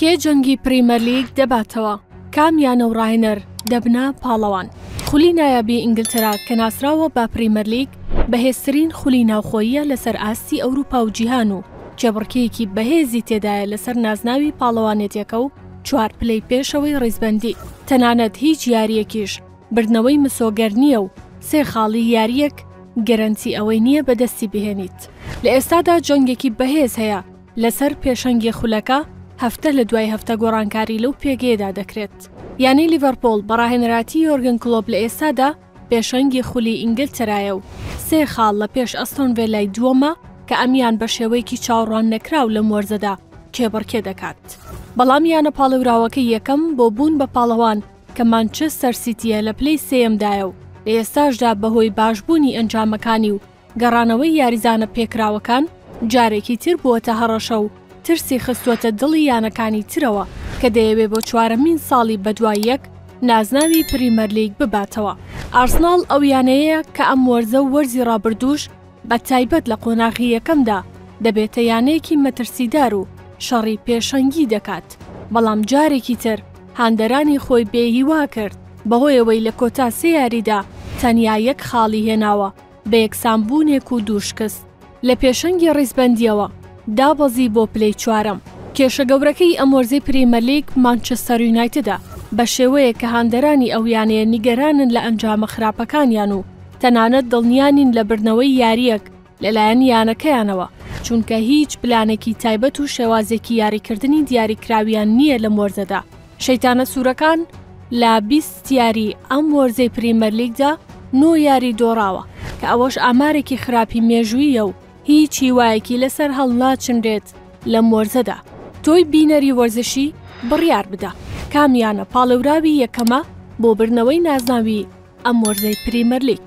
کێ جەنگی پریمەرلیگ دەباتەوە؟ کام یانە و ڕاهێنەر دەبنە پاڵەوان؟ خولی نایابی ئینگلتەرا کە ناسراوە بە پریمەرلیگ بەهێزترین خولی ناوخۆییە لەسەر ئاستی ئەوروپا و جیهان و کێبڕکێیەکی بەهێزی تێدایە لەسەر نازناوی پاڵەوانێتیەکە و چوار پلەی پێشەوەی ڕیزبەندی تەنانەت هیچ یارییەکیش بردنەوەی مسۆگەر نییە و سێ خاڵی یارییەک گەرەنتی ئەوەی نییە بەدەستی بهێنیت. لە ئێستادا جەنگێکی بەهێز هەیە لەسەر پێشەنگی خولەکە، هەفتە لە دوای هەفتە گۆڕانکاری لەو پێگەیەدا دەکرێت. یانەی لیڤەرپوڵ بە ڕاهێنەراتی یۆرگن کلۆپ لە ئێستادا پێشەنگی خولی ئینگلتەرایە و سێ خاڵ لە پێش ئەستۆن ڤێلای دووەمە کە ئەمیان بە شێوەیەکی چاوەڕواننەکراو لەم وەرزەدا کێبڕکێ دەکات. بەڵام یانە پاڵێوراوەکەی یەکەم بۆ بوون بە پاڵەوان کە مانچێستەر سیتییە لە پلەی سێیەمدایە و لە ئێستاشدا بەهۆی باشبوونی ئەنجامەکانی و گەڕانەوەی یاریزانە پێکراوەکان جارێکی تر بووەتە هەڕەشە و ترسی خستووەتە دڵی یانەکانی ترەوە کە دەیەوێ بۆ چوارەمین ساڵی بەدوای یەک نازناوی پریمەرلیگ بباتەوە. ئارسناڵ ئەو یانەیە کە ئەم وەرزە و وەرزی رابردووش بە تایبەت لە قۆناغی یەکەمدا دەبێتە یانەیەکی مەترسیدار و شەڕی پێشەنگی دەکات، بەڵام جارێکی تر هاندەرانی خۆی بێهیوا کرد بەهۆیەوەی لە کۆتا سێ یاریدا تەنیا یەک خاڵی هێناوە. بە یەکسانبوونێک و دوو شکست لە پێشەنگی ڕیزبەندییەوە دابەزی بۆ پلەی چوارەم. کێشە گەورەکەی ئەم وەرزەی پریمەرلیگ مانچستەر یونایتدە، بەشێوەیەک کە هاندەرانی ئەو یانەیە نیگەرانن لە ئەنجامە خراپەکانیان و تەنانەت دڵنیا نین لە بردنەوەی یارییەک لەلایەن یانەکەیانەوە، چونکە هیچ پلانێکی تایبەت و شێوازێکی یاریکردنی دیاریکراویان نییە لەم وەرزەدا. شەیتانە سوورەکان لە بیست یاریی ئەم وەرزەی پریمەرلیگدا نۆ یاریی دۆڕاوە، کە ئەوەش ئامارێکی خراپی مێژووییە و هیچ هیوایەکی لەسەر هەڵناچنرێت لەم وەرزەدا. تۆی بینەری وەرزشی بڕیار بدە، کام یانە پاڵێوراوی یەکەمە بۆ بردنەوەی نازناوی ئەم وەرزەی پریمەرلیگ؟